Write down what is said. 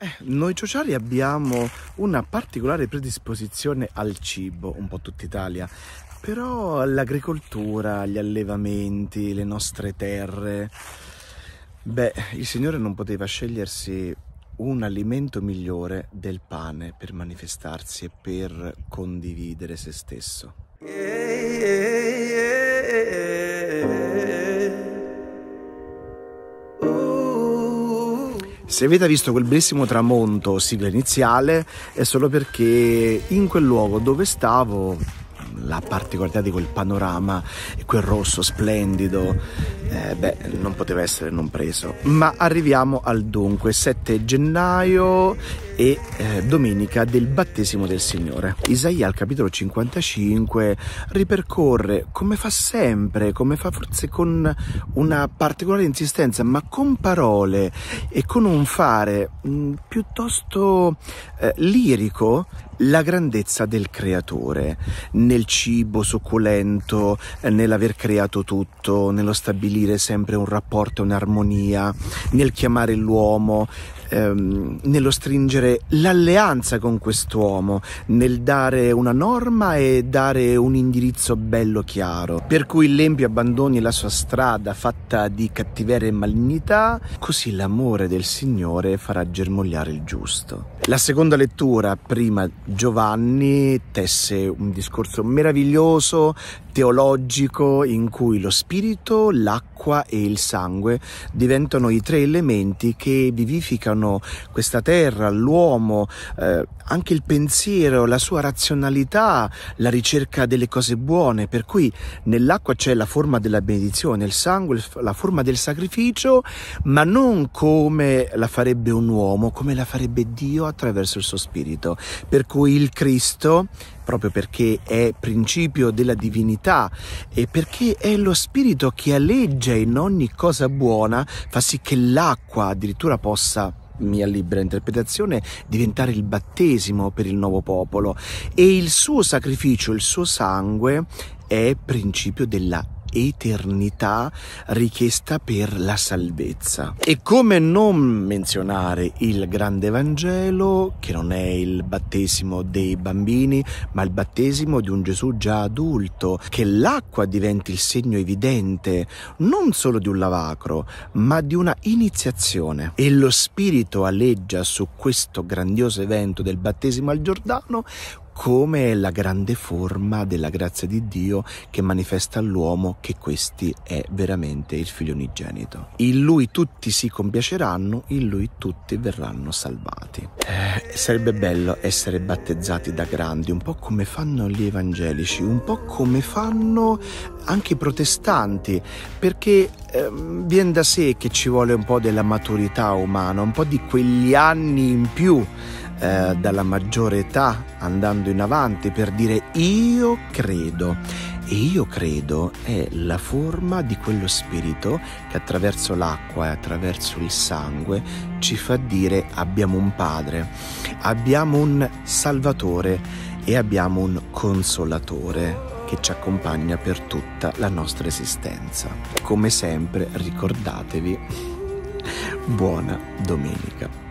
Eh, noi ciociari abbiamo una particolare predisposizione al cibo, un po' tutta Italia, però l'agricoltura, gli allevamenti, le nostre terre, beh, il Signore non poteva scegliersi un alimento migliore del pane per manifestarsi e per condividere se stesso. Se avete visto quel bellissimo tramonto sigla iniziale è solo perché in quel luogo dove stavo la particolarità di quel panorama e quel rosso splendido, eh, beh, non poteva essere non preso. Ma arriviamo al dunque, 7 gennaio e eh, domenica del battesimo del Signore. Isaia al capitolo 55 ripercorre come fa sempre, come fa forse con una particolare insistenza, ma con parole e con un fare mh, mm, piuttosto eh, lirico la grandezza del creatore nel cibo succulento, eh, nell'aver creato tutto, nello stabilire sempre un rapporto, un'armonia, nel chiamare l'uomo, ehm, nello stringere l'alleanza con quest'uomo, nel dare una norma e dare un indirizzo bello chiaro, per cui l'empio abbandoni la sua strada fatta di cattiveria e malignità, così l'amore del Signore farà germogliare il giusto. La seconda lettura, prima Giovanni, tesse un discorso meraviglioso, teologico, in cui lo spirito, l'acqua e il sangue diventano i tre elementi che vivificano questa terra, l'uomo, eh, anche il pensiero, la sua razionalità, la ricerca delle cose buone, per cui nell'acqua c'è la forma della benedizione, il sangue, la forma del sacrificio, ma non come la farebbe un uomo, come la farebbe Dio attraverso il suo spirito. Per cui il Cristo proprio perché è principio della divinità e perché è lo spirito che aleggia in ogni cosa buona, fa sì che l'acqua addirittura possa mia libera interpretazione, diventare il battesimo per il nuovo popolo. E il suo sacrificio, il suo sangue è principio della eternità richiesta per la salvezza. E come non menzionare il grande Vangelo, che non è il battesimo dei bambini, ma il battesimo di un Gesù già adulto, che l'acqua diventi il segno evidente non solo di un lavacro, ma di una iniziazione. E lo Spirito alleggia su questo grandioso evento del battesimo al Giordano come la grande forma della grazia di Dio che manifesta all'uomo che questi è veramente il figlio unigenito. In lui tutti si compiaceranno, in lui tutti verranno salvati. Eh, sarebbe bello essere battezzati da grandi, un po' come fanno gli evangelici, un po' come fanno anche i protestanti, perché eh, viene da sé che ci vuole un po' della maturità umana, un po' di quegli anni in più eh, dalla maggiore età andando in avanti per dire io credo. E io credo è la forma di quello spirito che attraverso l'acqua e attraverso il sangue ci fa dire abbiamo un padre, abbiamo un salvatore e abbiamo un consolatore che ci accompagna per tutta la nostra esistenza. Come sempre ricordatevi, buona domenica.